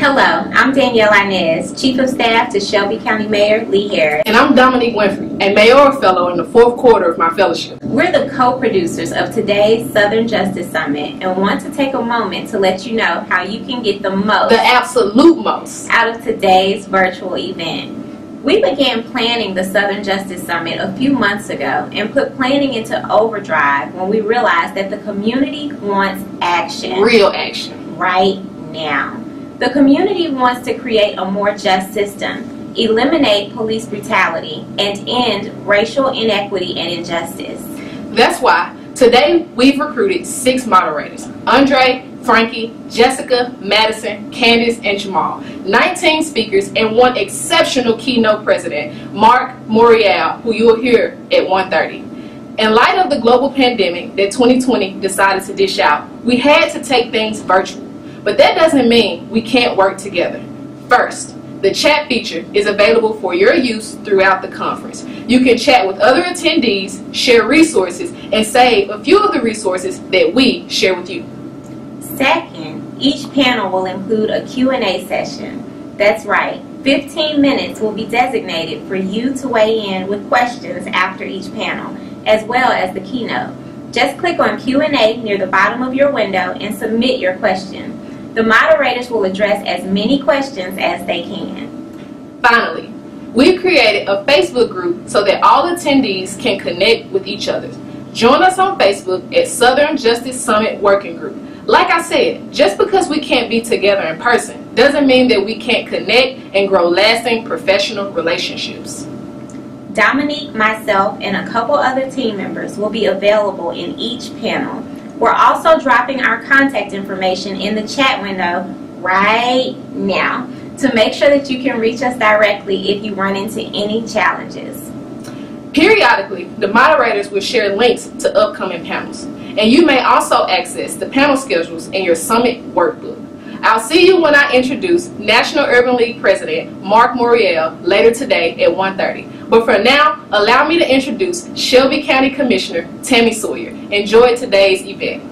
Hello, I'm Danielle Inez, Chief of Staff to Shelby County Mayor Lee Harris. And I'm Dominique Winfrey, a mayoral fellow in the fourth quarter of my fellowship. We're the co-producers of today's Southern Justice Summit and want to take a moment to let you know how you can get the most, The absolute most. out of today's virtual event. We began planning the Southern Justice Summit a few months ago and put planning into overdrive when we realized that the community wants action Real action. right now. The community wants to create a more just system, eliminate police brutality, and end racial inequity and injustice. That's why today we've recruited six moderators Andre, Frankie, Jessica, Madison, Candace, and Jamal. 19 speakers and one exceptional keynote president, Marc Morial, who you will hear at 1.30. In light of the global pandemic that 2020 decided to dish out, we had to take things virtual. But that doesn't mean we can't work together. First, the chat feature is available for your use throughout the conference. You can chat with other attendees, share resources, and save a few of the resources that we share with you. Second, each panel will include a Q&A session. That's right, 15 minutes will be designated for you to weigh in with questions after each panel, as well as the keynote. Just click on Q&A near the bottom of your window and submit your question. The moderators will address as many questions as they can. Finally, we've created a Facebook group so that all attendees can connect with each other. Join us on Facebook at Southern Justice Summit Working Group. Like I said, just because we can't be together in person doesn't mean that we can't connect and grow lasting professional relationships. Dominique, myself, and a couple other team members will be available in each panel. We're also dropping our contact information in the chat window right now to make sure that you can reach us directly if you run into any challenges. Periodically, the moderators will share links to upcoming panels, and you may also access the panel schedules in your summit workbook. I'll see you when I introduce National Urban League President Marc Morial later today at 1.30. But for now, allow me to introduce Shelby County Commissioner Tami Sawyer. Enjoy today's event.